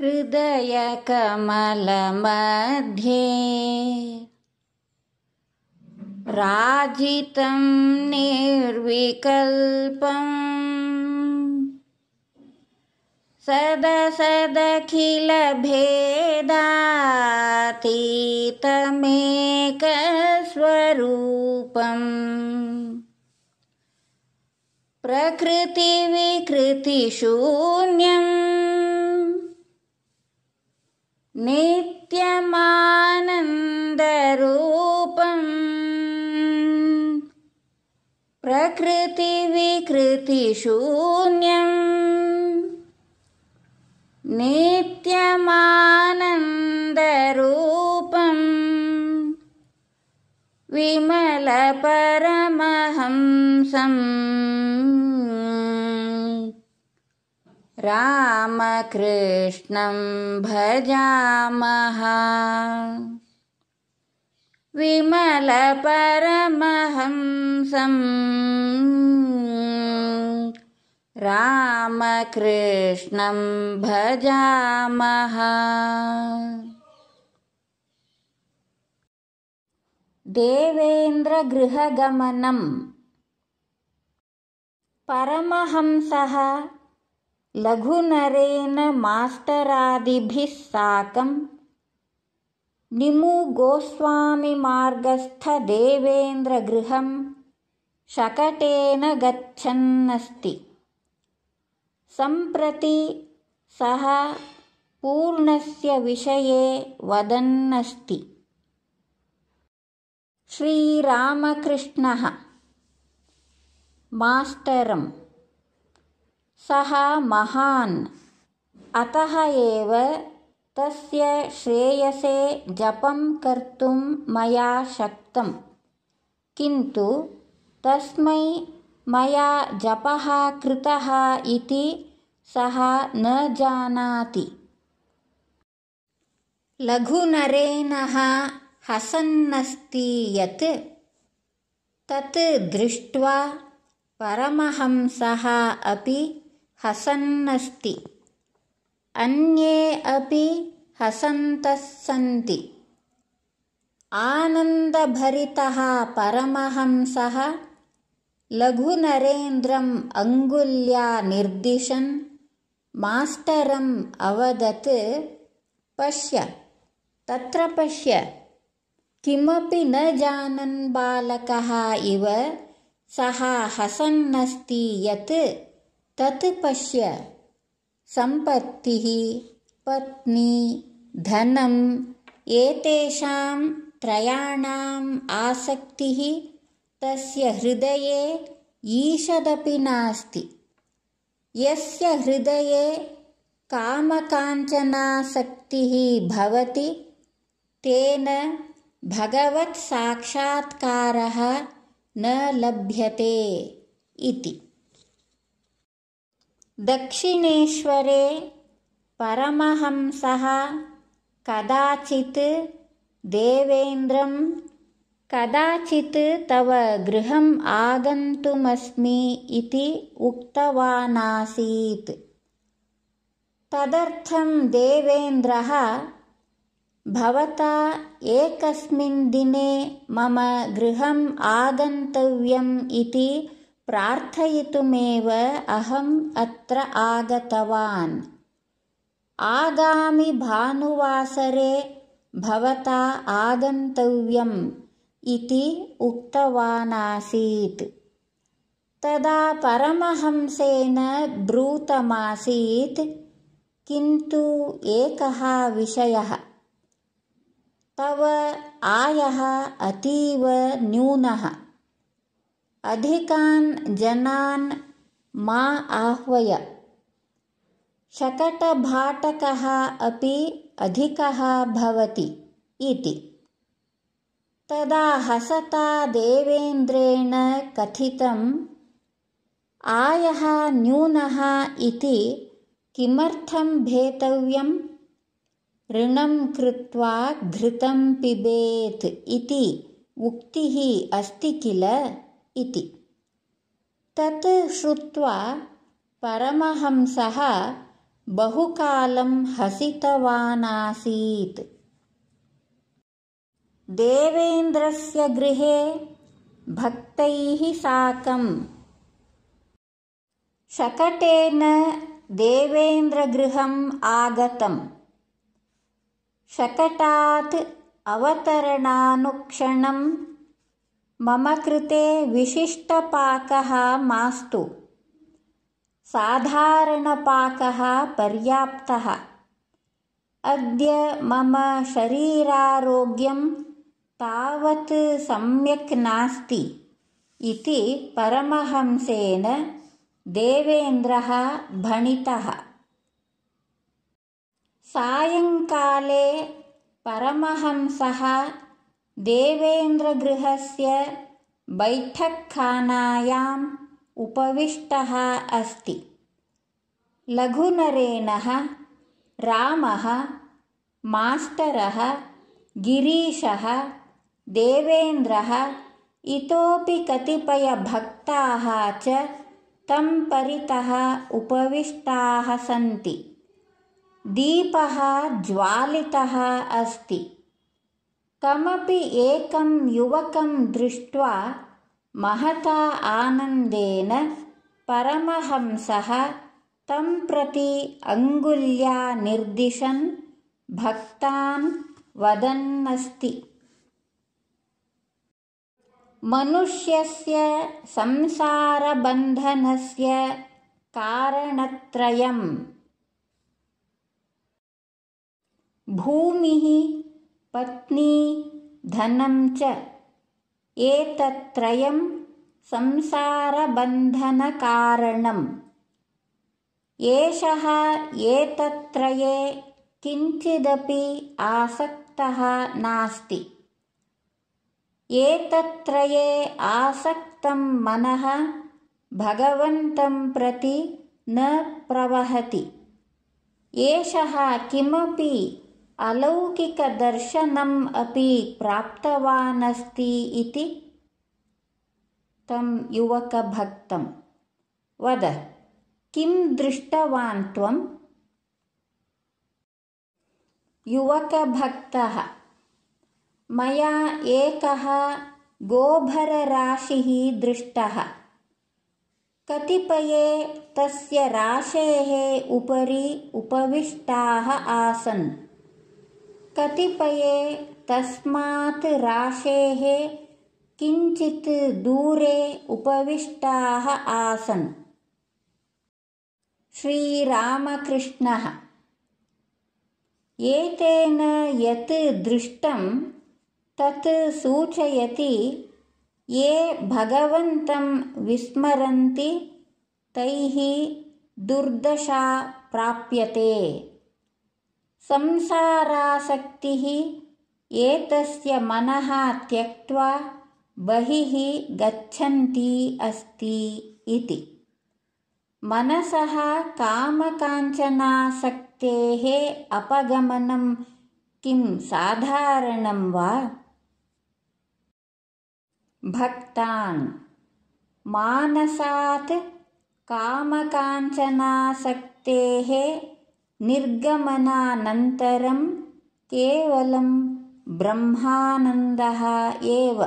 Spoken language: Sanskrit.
हृदयकमलमध्ये राजितं निर्विकल्पम् सदसदखिलभेदातीतमेकस्वरूपम् प्रकृतिविकृतिशून्यम् नित्यमानन्दरूपम्। प्रकृतिविकृतिशून्यम्। नित्यमानन्दरूपम्। विमलपरमहंसम् रामकृष्णं भजामः। विमलपरमहंसम् रामकृष्णं भजामः। देवेन्द्रगृहगमनम् परमहंसः लघुनरेन मास्टरादिभिः साकं निमुगोस्वामिमार्गस्थदेवेन्द्रगृहं शकटेन गच्छन्नस्ति। सम्प्रति सः पूर्णस्य विषये वदन्नस्ति। श्रीरामकृष्णः। मास्टरम् सः महान्। अतः एव तस्य श्रेयसे जपं कर्तुं मया शक्तं किन्तु तस्मै मया जपः कृतः इति सः न जानाति। लघुनरेणः हसन्नस्ति यत् तत् दृष्ट्वा परमहंसः अपि हसन्नस्ति अन्ये अपि हसन्तः सन्ति। आनन्दभरितः परमहंसः लघुनरेन्द्रम् अङ्गुल्या निर्दिशन् मास्टरम् अवदत् पश्य। तत्र पश्य। किमपि न जानन् बालकः इव सः हसन्नस्ति यत् तत् पश्य सम्पत्तिः पत्नी धनम् एतेषां त्रयाणाम् आसक्तिः तस्य हृदये ईषदपि नास्ति। यस्य हृदये कामकाञ्चनासक्तिः भवति तेन भगवत्साक्षात्कारः न लभ्यते इति दक्षिणेश्वरे परमहंसः कदाचित् देवेन्द्रं कदाचित् तव गृहम् आगन्तुमस्मि इति उक्तवानासीत्। तदर्थं देवेन्द्रः भवता एकस्मिन् दिने मम गृहम् आगन्तव्यम् इति प्रार्थयितुमेव अहम् अत्र आगतवान्। आगामिभानुवासरे भवता आगन्तव्यम् इति उक्तवानासीत्। तदा परमहंसेन ब्रूतमासीत् किन्तु एकः विषयः। तव आयः अतीव न्यूनः अधिकान् जनान् मा आह्वय। शकटभाटकः अपि अधिकः भवति इति। तदा हसता देवेन्द्रेण कथितम् आयः न्यूनः इति किमर्थं भेतव्यम्? ऋणं कृत्वा घृतं पिबेत् इति उक्तिः अस्ति किल इति। तत् श्रुत्वा परमहंसः बहुकालं हसितवानासीत्। देवेन्द्रस्य गृहे भक्तैः साकम्। शकटेन देवेन्द्रगृहम् आगतम्। शकटात् अवतरणानुक्षणं मम कृते विशिष्टपाकः मास्तु। साधारणपाकः पर्याप्तः। अद्य मम शरीरारोग्यं तावत् सम्यक् नास्ति इति परमहंसेन देवेन्द्रः भणितः। सायङ्काले परमहंसः देवेन्द्रगृहस्य बैठक्खानायाम् उपविष्टः अस्ति। लघुनरेणः रामः मास्टरः गिरीशः देवेन्द्रः इतोपि कतिपयभक्ताः च तं परितः उपविष्टाः सन्ति। दीपः ज्वालितः अस्ति कमपि एकं युवकं दृष्ट्वा महता आनन्देन परमहंसः तं प्रति अङ्गुल्या निर्दिशन् भक्तान् वदन्नस्ति। मनुष्यस्य संसारबन्धनस्य कारणत्रयम्। भूमिः पत्नी धनं च एतत्त्रयं संसारबन्धनकारणम्। एषः एतत्त्रये किञ्चिदपि आसक्तः नास्ति। एतत्त्रये आसक्तं मनः भगवन्तं प्रति न प्रवहति। एषः किमपि अलौकिकदर्शनम् अपि प्राप्तवानस्ति इति तं युवकभक्तं। वद किं दृष्टवान् त्वम् युवकभक्तः मया एकः गोभरराशिः दृष्टः। कतिपये तस्य राशेः उपरि उपविष्टाः आसन् कतिपये तस्मात् राशेः किञ्चित् दूरे उपविष्टाः आसन्। श्रीरामकृष्णः एतेन यत् दृष्टं तत् सूचयति ये भगवन्तं विस्मरन्ति तैः दुर्दशा प्राप्यते संसारासक्तिः एतस्य मनः त्यक्त्वा बहिः गच्छन्ती अस्ति इति। मनसः कामकाञ्चनासक्तेः अपगमनं किं साधारणं वा? भक्तान् मानसात् कामकाञ्चनासक्तेः निर्गमनानन्तरं केवलं ब्रह्मानन्दः एव